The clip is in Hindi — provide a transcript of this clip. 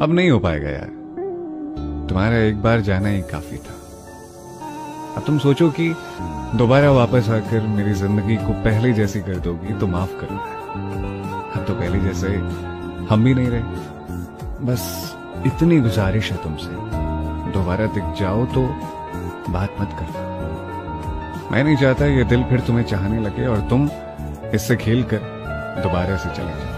अब नहीं हो पाएगा यार। तुम्हारा एक बार जाना ही काफ़ी था। अब तुम सोचो कि दोबारा वापस आकर मेरी ज़िंदगी को पहले जैसी कर दोगी तो माफ़ करना अब तो पहले जैसे हम भी नहीं रहे। बस इतनी गुजारिश है तुमसे। दोबारा दिख जाओ तो बात मत करना। मैं नहीं चाहता ये दिल फिर तुम्हें चाहने लगे और तुम इससे खेल कर दोबारा से चले जाओ।